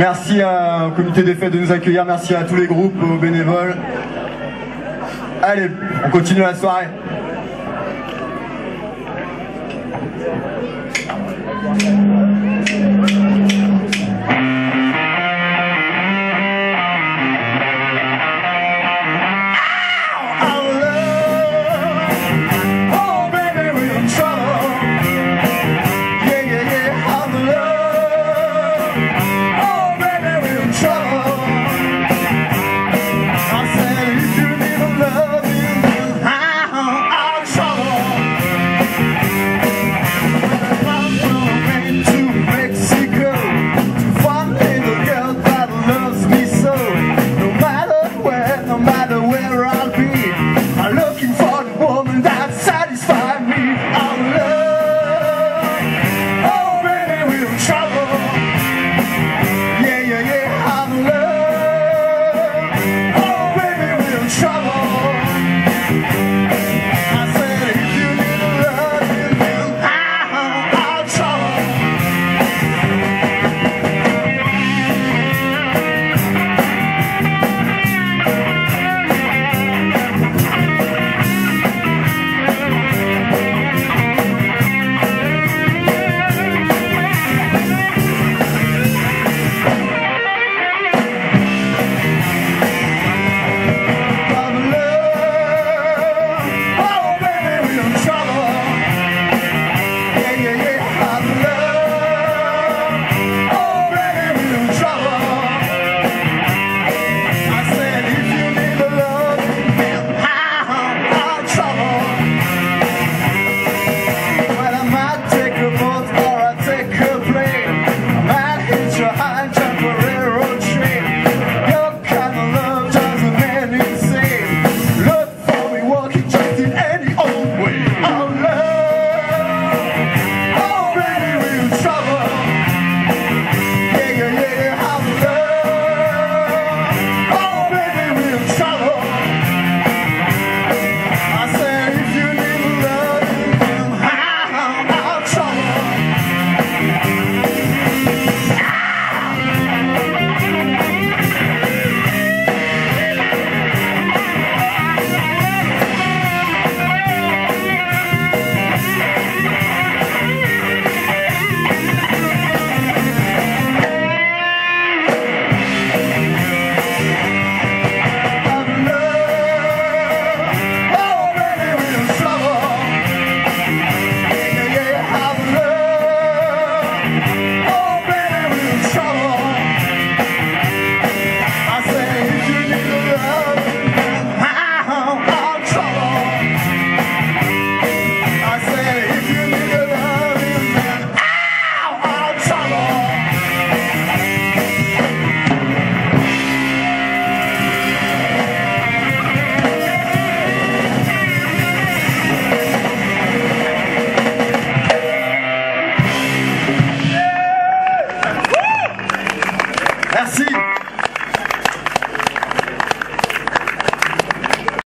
Merci au comité des fêtes de nous accueillir. Merci à tous les groupes, aux bénévoles. Allez, on continue la soirée. Merci.